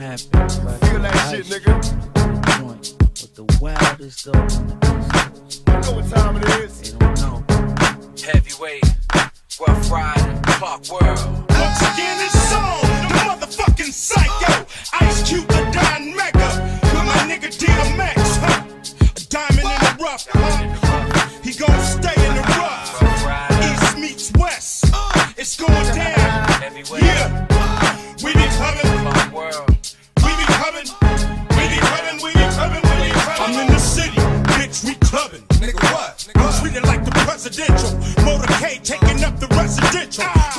Right? Feel that shit, nigga. Joint with the wildest on the. You know what time it is.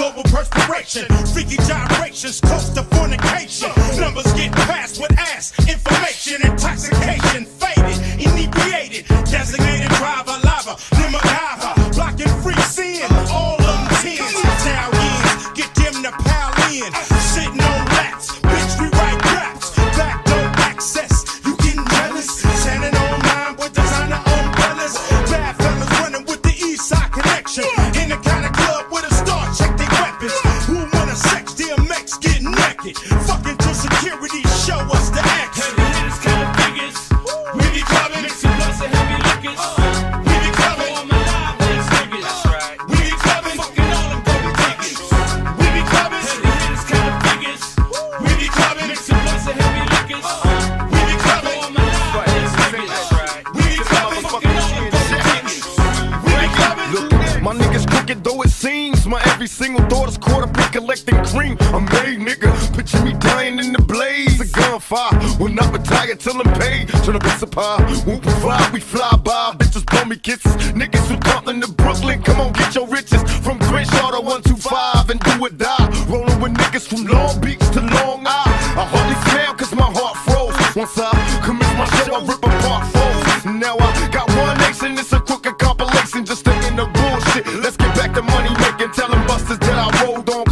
Global perspiration. Freaky gyrations. Close to fornication. Numbers get passed with ass. Information. Intoxication. Faded. Inebriated. Designated driver. Lava. Nimagava. Blocking free sin. All of them tens. Stallions. Get them to pal in. Security show us the seems. My every single thought is caught up in collecting cream. I'm made, nigga. Picture me dying in the blaze. A gunfire. Will not retire till I'm paid. Turn up piece of pie. Whoop we fly, we fly by. Bitches blow me kisses. Niggas who Compton to Brooklyn. Come on, get your riches. From Crenshaw to 125 and do or die. Rolling with niggas from Long Beach to Long Island. I hardly smile cause my heart froze. Once I commence my show, I rip apart foes. Now I got one nation, it's a crooked compilation.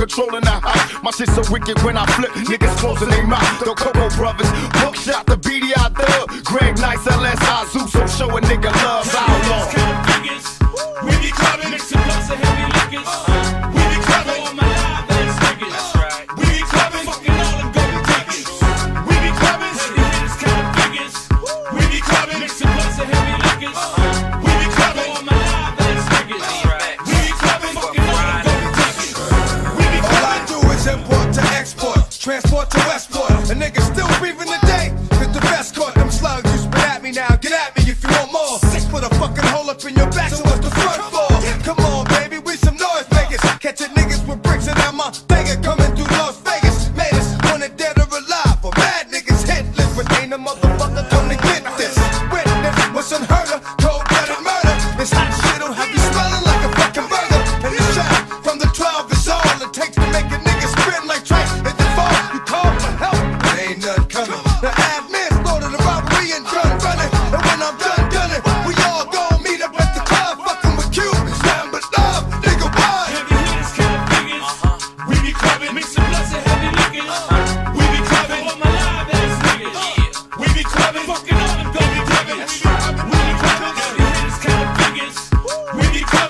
Controlling the house. My shit so wicked when I flip, niggas closing their mouth. The Coco brothers, Buckshot, the BDI Thug, Greg Nice, LS Zoo, so show a nigga love. How long? Niggas with bricks and I'm a banger coming through Vegas.